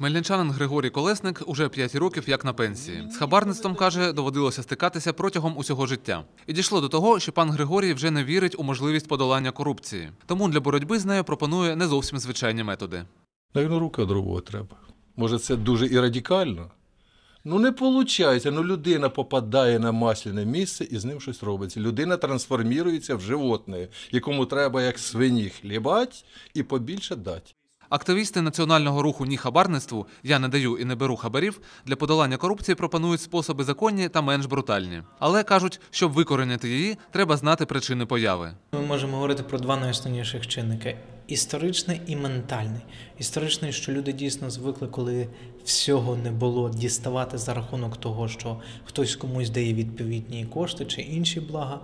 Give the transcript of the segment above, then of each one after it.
Хмельничанин Григорій Колесник уже 5 років як на пенсії. З хабарництвом каже, доводилося стикатися протягом усього життя. І дійшло до того, що пан Григорій вже не вірить у можливість подолання корупції. Тому для боротьби з нею пропонує не зовсім звичайні методи. Навіть руки одрубувати треба. Може, це дуже і радикально. Ну, не виходить. Ну, людина попадає на масляне місце і з ним щось робиться. Людина трансформується в животне, якому треба як свині хлібати і побільше дати. Активісти національного руху Ні хабарництву Я не даю і не беру хабарів для подолання корупції пропонують способи законні та менш брутальні. Але кажуть, щоб викоренити її, треба знати причини появи. Ми можемо говорити про два найосновніших чинники: історичний і ментальний. Історичний, що люди дійсно звикли, коли всього не було діставати за рахунок того, що хтось комусь дає відповідні кошти чи інші блага.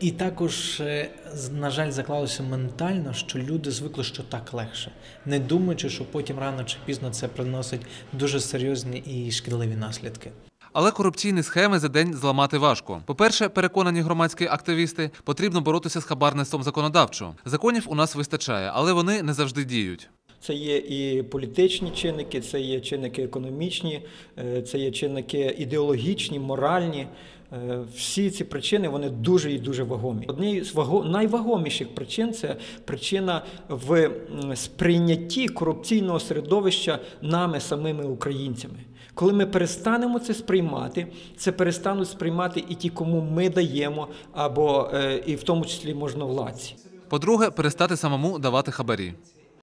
І також, е, на жаль, заклалося ментально, що люди звикли, що так легше, не думаючи, що потім рано чи пізно це приносить дуже серйозні і шкідливі наслідки. Але корупційні схеми за день зламати важко. По-перше, переконані громадські активісти, потрібно боротися з хабарництвом законодавчо. Законів у нас вистачає, але вони не завжди діють. Це є і політичні чинники, це є чинники економічні, е, це є чинники ідеологічні, моральні. Е, Всі ці причини вони дуже і дуже вагомі. Однією з ваго... найвагоміших причин це причина в сприйнятті корупційного середовища нами самими українцями. Коли ми перестанемо це сприймати, це перестануть сприймати і ті, кому ми даємо, або е, і в тому числі можновладці. По-друге, перестати самому давати хабарі.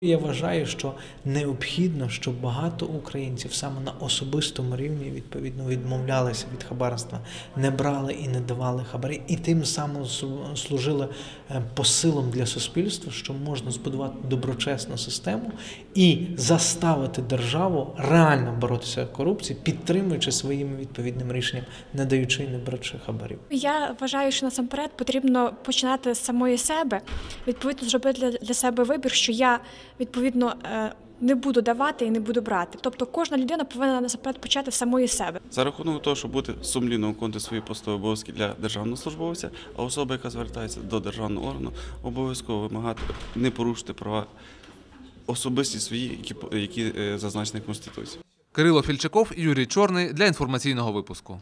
Я вважаю, що необхідно, щоб багато українців саме на особистому рівні відповідно відмовлялися від хабарства, не брали і не давали хабарі, і тим самим служили е, посилом для суспільства, що можна збудувати доброчесну систему і заставити державу реально боротися з корупцією, підтримуючи своїм відповідним рішенням, не даючи і не беручи хабарів. Я вважаю, що насамперед потрібно починати з самої себе, відповідно зробити для, для себе вибір, що я відповідно е, не буду давати і не буду брати. Тобто кожна людина повинна насамперед почати з самої себе. За рахунок того, щоб бути сумлінно виконувати свої посадові обов'язки для державного службовця, а особа, яка звертається до державного органу, обов'язково вимагати не порушити права особисті свої, які, які е, зазначені в Конституції. Кирило Фільчаков, Юрій Чорний для інформаційного випуску.